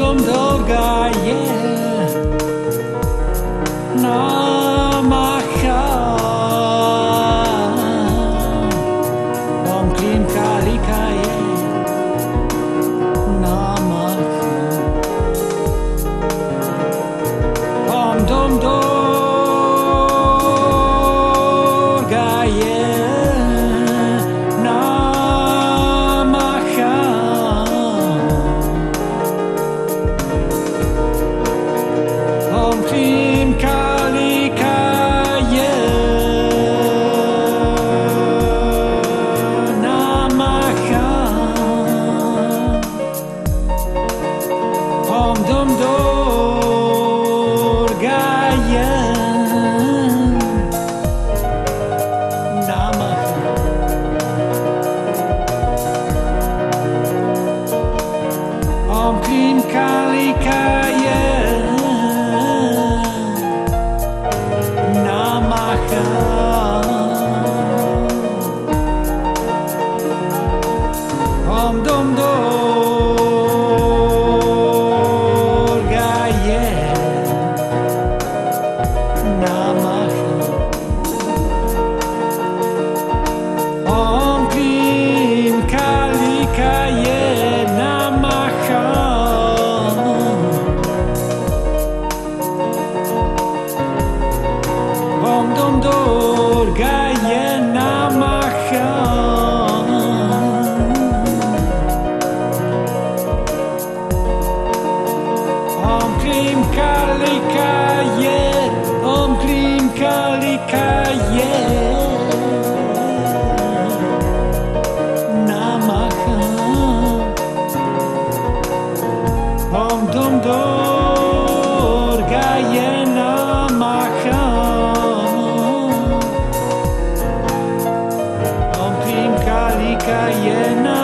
Dum Durga, yeah. Kalikaye Namaha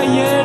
Kalikaye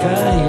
가까이